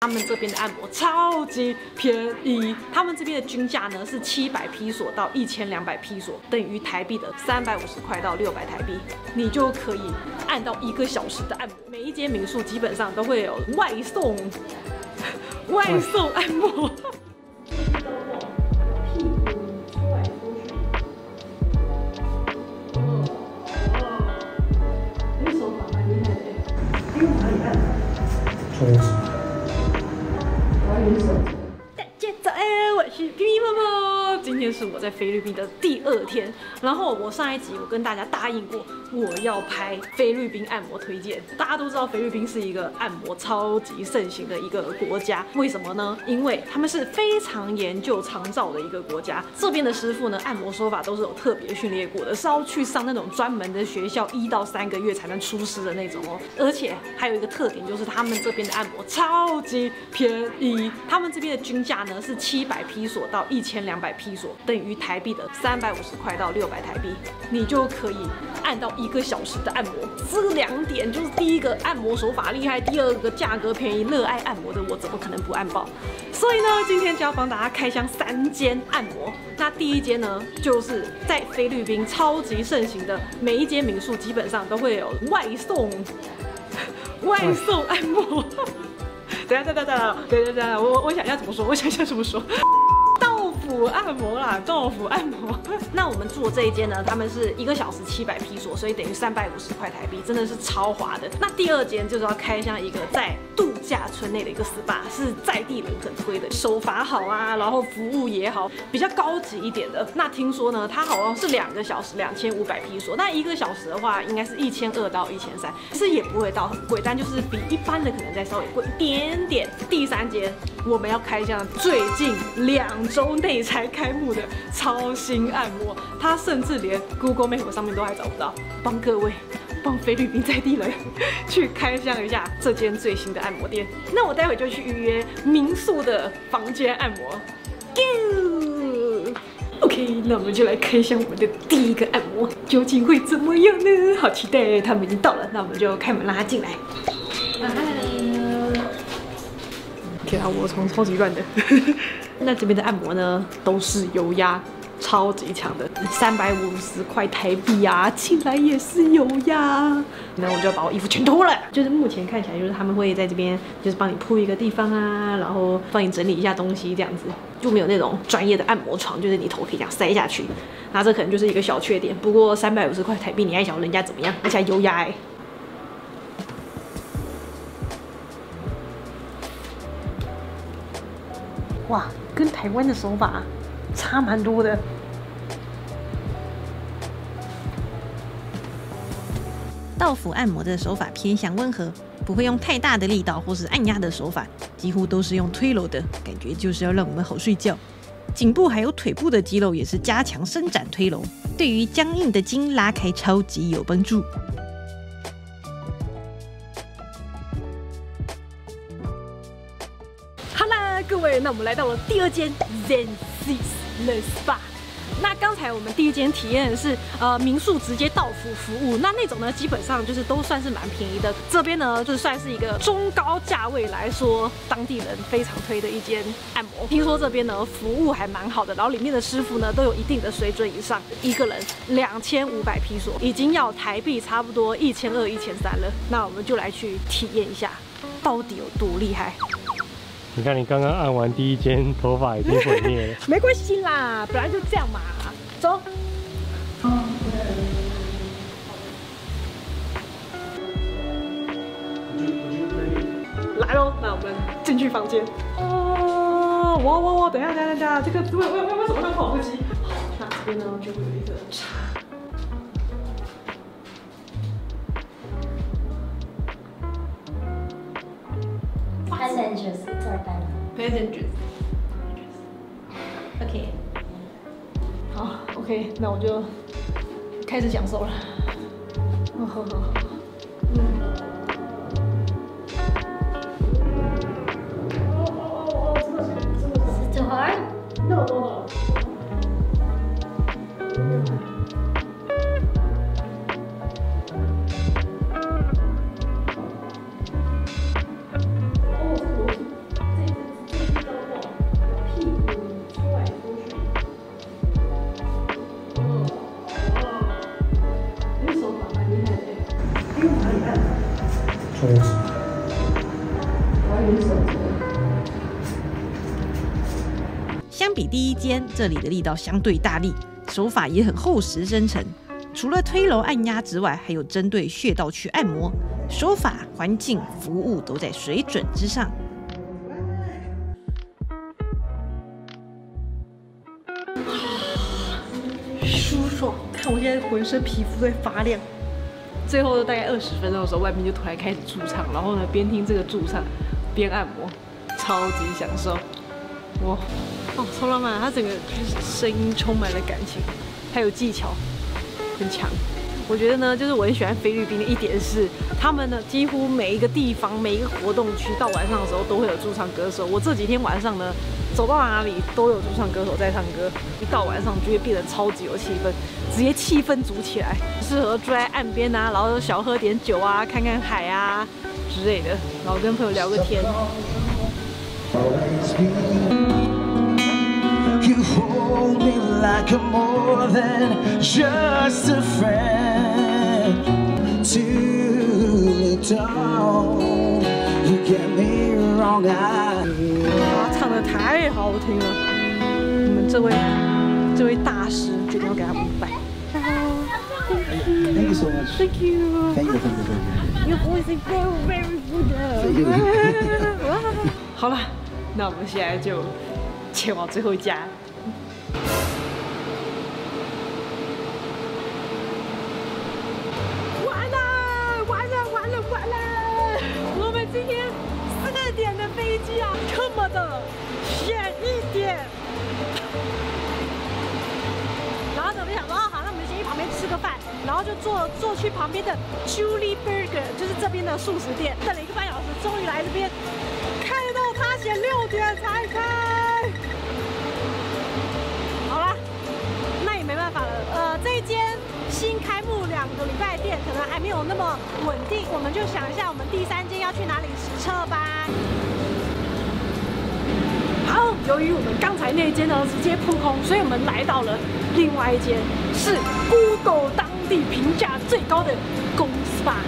他们这边的按摩超级便宜，他们这边的均价呢是七百披索到一千两百披索，等于台币的三百五十块到六百台币，你就可以按到一个小时的按摩。每一间民宿基本上都会有外送，外送按摩。是我在菲律宾的第二天，然后我上一集我跟大家答应过，我要拍菲律宾按摩推荐。大家都知道菲律宾是一个按摩超级盛行的一个国家，为什么呢？因为他们是非常研究长照的一个国家。这边的师傅呢，按摩手法都是有特别训练过的，是要去上那种专门的学校，一到三个月才能出师的那种哦。而且还有一个特点就是他们这边的按摩超级便宜，他们这边的均价呢是七百披索到一千两百披索，等于台币的三百五十块到六百台币，你就可以按到一个小时的按摩。这两点就是第一个按摩手法厉害，第二个价格便宜，热爱按摩的我怎么可能不按爆？所以呢，今天就要帮大家开箱三间按摩。那第一间呢，就是在菲律宾超级盛行的，每一间民宿基本上都会有外送，外送按摩。等一下，等一下，等一下，等下，等下，我我想一下怎么说，我想一下怎么说。按摩啦，豆腐按摩。那我们住的这一间呢，他们是一个小时七百披索，所以等于三百五十块台币，真的是超划的。那第二间就是要开箱一个在度假村内的一个 SPA，是在地人很推的，手法好啊，然后服务也好，比较高级一点的。那听说呢，它好像是两个小时两千五百披索，那一个小时的话，应该是一千二到一千三，其实也不会到很贵，但就是比一般的可能再稍微贵一点点。第三间我们要开箱最近两周内才开幕的超新按摩，它甚至连 Google Map 上面都还找不到，帮各位。帮菲律宾在地人 去开箱一下这间最新的按摩店，那我待会就去预约民宿的房间按摩。Go! OK，那我们就来开箱我们的第一个按摩，究竟会怎么样呢？好期待，他们已经到了，那我们就开门让他进来。天啊，我床超级乱的。那这边的按摩呢，都是油压超级强的，三百五十块台币啊，进来也是有呀。那我就要把我衣服全脱了。就是目前看起来，就是他们会在这边，就是帮你铺一个地方啊，然后帮你整理一下东西，这样子就没有那种专业的按摩床，就是你头可以这样塞下去。那这可能就是一个小缺点。不过三百五十块台币，你爱想人家怎么样？而且油压哎、哇，跟台湾的手法差蛮多的。道府按摩的手法偏向温和，不会用太大的力道或是按压的手法，几乎都是用推揉的感觉，就是要让我们好睡觉。颈部还有腿部的肌肉也是加强伸展推揉，对于僵硬的筋拉开超级有帮助。各位，那我们来到了第二间 Zen Sis The Spa。那刚才我们第一间体验的是呃民宿直接到府服务，那那种呢基本上就是都算是蛮便宜的。这边呢就算是一个中高价位来说，当地人非常推的一间按摩。听说这边呢服务还蛮好的，然后里面的师傅呢都有一定的水准以上，一个人两千五百披索，已经要台币差不多一千二、一千三了。那我们就来去体验一下，到底有多厉害。你看，你刚刚按完第一间，头发已经毁灭了。没关系啦，本来就这样嘛。走。来喽，那我们进去房间。哦，我我我，等一下等一下等一下，这个为为为为什么会跑步机？好，那这边呢就会有一个茶。ok 好 ok 那我就开始享受了。哦好好好。这里的力道相对大力，手法也很厚实深沉。除了推揉按压之外，还有针对穴道去按摩，手法、环境、服务都在水准之上。舒爽，看我现在浑身皮肤在发亮。最后大概二十分钟的时候，外面就突然开始驻唱，然后呢边听这个驻唱边按摩，超级享受。哇，哦，超浪漫！它整个就是声音充满了感情，还有技巧，很强。我觉得呢，就是我很喜欢菲律宾的一点是，他们呢几乎每一个地方、每一个活动区，到晚上的时候都会有驻唱歌手。我这几天晚上呢，走到哪里都有驻唱歌手在唱歌，一到晚上就会变得超级有气氛，直接气氛组起来，适合坐在岸边啊，然后小喝点酒啊，看看海啊之类的，然后跟朋友聊个天。You hold me like I'm more than just a friend. To the dawn, you get me wrong. I 哇，唱的太好听了！你们这位这位大师决定要给他五百。Thank you so much. Thank you. Thank you, thank you, thank you. Your voice is very very good. 哇好了，那我们现在就前往最后一家。完了，完了，完了，完了！我们今天四点的飞机啊，这么的选一点。然后呢，我想说，啊好，那我们先去旁边吃个饭，然后就坐坐去旁边的 Julie Burger，就是这边的素食店，等了一个半小时，终于来这边，礼拜店，可能还没有那么稳定，我们就想一下，我们第三间要去哪里实测吧。好，由于我们刚才那间呢直接扑空，所以我们来到了另外一间，是 Google 当地评价最高的公 SPA，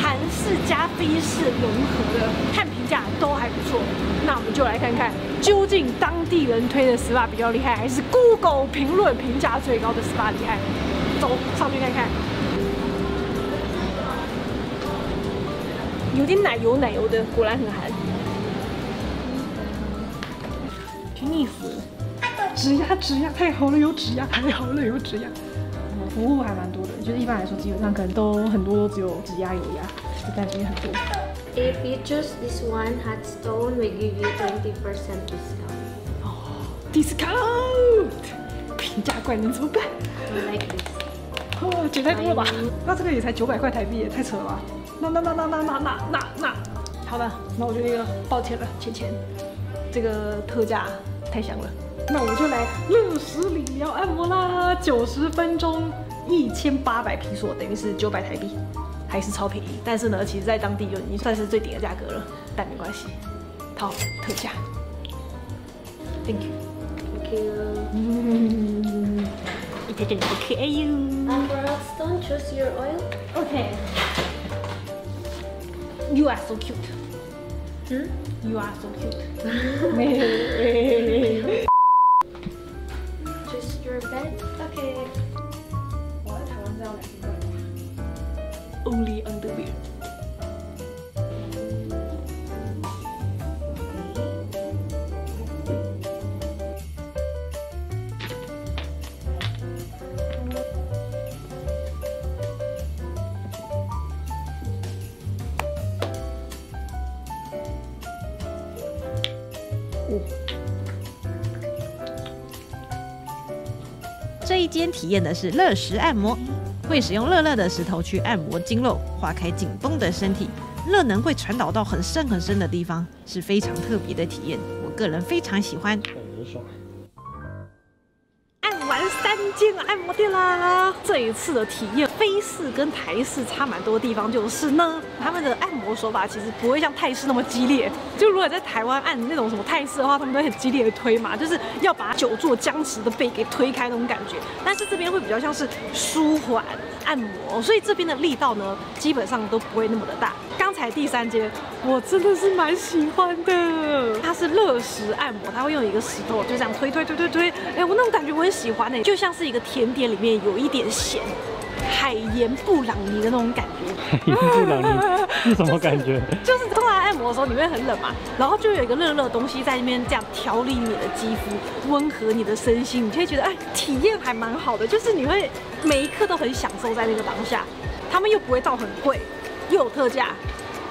韩式加菲式融合的，看评价都还不错。那我们就来看看，究竟当地人推的 SPA 比较厉害，还是 Google 评论评价最高的 SPA 厉害？走上去看看。有点奶油奶油的，果然很韩。腻死了！指压指压太好了，有指压太好了，有指压。嗯服务还蛮多的，就是一般来说基本上可能都很多都只有指压有压，就感觉很多。If you choose this one, hot stone, we give you 20% discount. discount，平价怪能怎么办？I like this. 哦，减太多了吧？那这个也才九百块台币，也太扯了吧？那那那那那那那那那，好的，那我就那个抱歉了，钱钱，这个特价太香了。那我就来乐时理疗按摩啦，九十分钟一千八百皮索，等于是九百台币，还是超便宜。但是呢，其实在当地就已经算是最顶的价格了，但没关系，好特价，Thank you。Okay, you. Emeralds, don't choose your oil. Okay. You are so cute. Hmm? You are so cute. Just your bed. Okay. What? Only underwear. 这一间体验的是乐石按摩，会使用热热的石头去按摩经络，化开紧绷的身体，热能会传导到很深很深的地方，是非常特别的体验。我个人非常喜欢。很爽。按完三间按摩店啦，这一次的体验，菲式跟台式差蛮多的地方就是呢，他们的按摩手法其实不会像泰式那么激烈。就如果在台湾按那种什么泰式的话，他们都很激烈的推嘛，就是要把久坐僵直的背给推开那种感觉。但是这边会比较像是舒缓按摩，所以这边的力道呢，基本上都不会那么的大。刚才第三间，我真的是蛮喜欢的。它是热石按摩，它会用一个石头就这样推推推推推，哎，我那种感觉我很喜欢哎，就像是一个甜点里面有一点咸。海盐布朗尼的那种感觉，海盐布朗尼是什么感觉？就是通常按摩的时候你会很冷嘛，然后就有一个热热的东西在那边这样调理你的肌肤，温和你的身心，你就会觉得哎，体验还蛮好的，就是你会每一刻都很享受在那个当下，他们又不会到很贵，又有特价。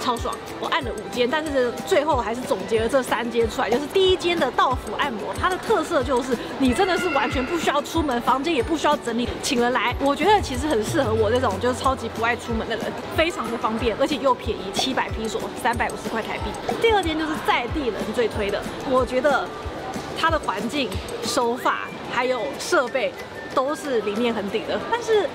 超爽！我按了五间，但是最后还是总结了这三间出来。就是第一间的道府按摩，它的特色就是你真的是完全不需要出门，房间也不需要整理，请人来，我觉得其实很适合我这种就是超级不爱出门的人，非常的方便，而且又便宜，七百披索，三百五十块台币。第二间就是在地人最推的，我觉得它的环境、手法还有设备都是里面很顶的，但是。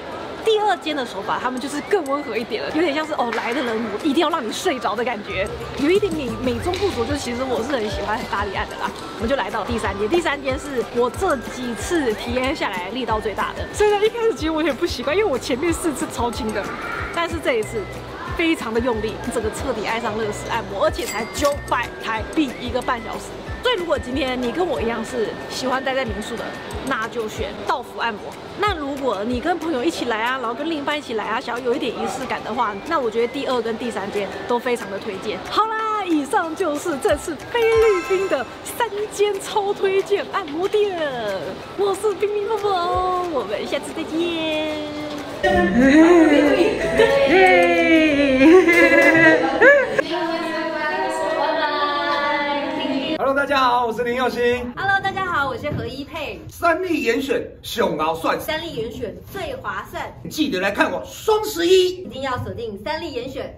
第二间的手法，他们就是更温和一点了，有点像是哦来的人我一定要让你睡着的感觉，有一点美美中不足。就是其实我是很喜欢很大力按的啦。我们就来到第三间，第三间是我这几次体验下来力道最大的。虽然一开始其实我有点不习惯，因为我前面四次超轻的，但是这一次非常的用力，整个彻底爱上乐视按摩，而且才九百台币一个半小时。所以如果今天你跟我一样是喜欢待在民宿的，那就选道府按摩。那如果你跟朋友一起来啊，然后跟另一半一起来啊，想要有一点仪式感的话，那我觉得第二跟第三间都非常的推荐。好啦，以上就是这次菲律宾的三间超推荐按摩店。我是冰冰波波，我们下次再见。大家好，我是林佑兴。Hello，大家好，我是何一佩。三立严选，熊毛算，三立严选最划算，记得来看我双十一。一定要锁定三立严选。